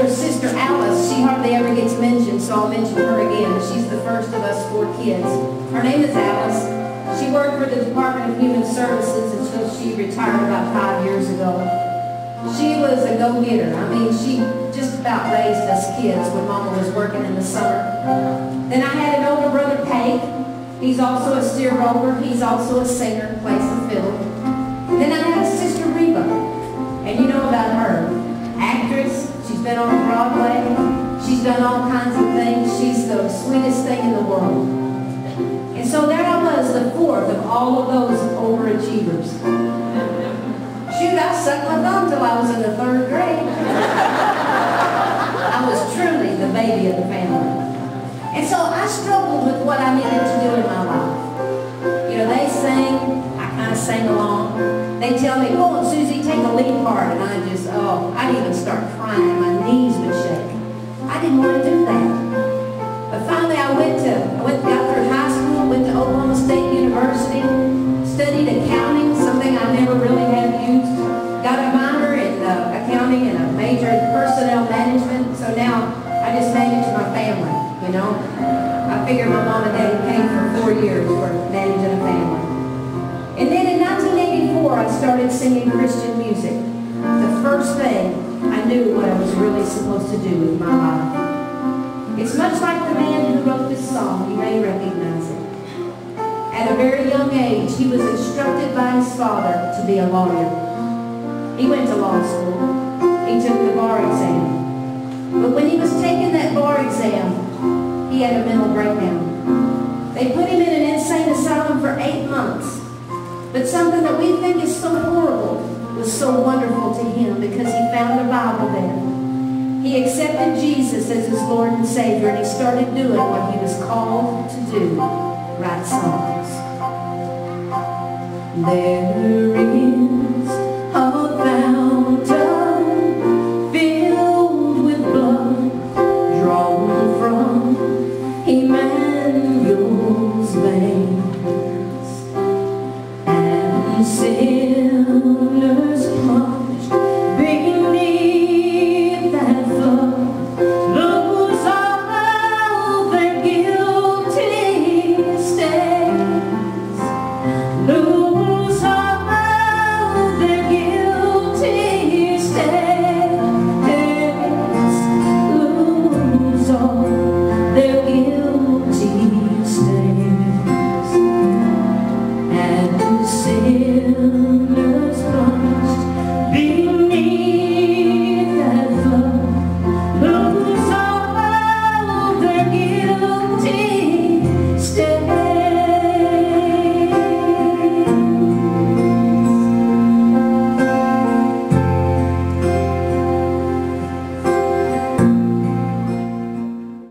older sister, Alice, she hardly ever gets mentioned, so I'll mention her again. She's the first of us four kids. Her name is Alice. She worked for the Department of Human Services until she retired about five years ago. She was a go-getter. I mean, she just about raised us kids when Mama was working in the summer. Then I had an older brother, Pake. He's also a steer roper. He's also a singer, plays on Broadway. She's done all kinds of things. She's the sweetest thing in the world. And so there I was, the fourth of all of those overachievers. Shoot, I sucked my thumb till I was in the third on, Susie, take the lead part. And I just, oh, I'd even start crying. My knees would shake. I didn't want to do that. But finally I went to, I went, got through high school, went to Oklahoma State University, studied accounting, something I never really had used. Got a minor in uh, accounting and a major in personnel management. So now I just manage my family, you know. I figure my mom and dad paid for four years for managing a family. 1984, I started singing Christian music. The first thing I knew what I was really supposed to do with my life. It's much like the man who wrote this song. You may recognize it. At a very young age, he was instructed by his father to be a lawyer. He went to law school. He took the bar exam. But when he was taking that bar exam, he had a mental breakdown. They put him in an insane asylum for eight months. But something that we think is so horrible was so wonderful to him because he found the Bible there. He accepted Jesus as his Lord and Savior and he started doing what he was called to do, write songs. There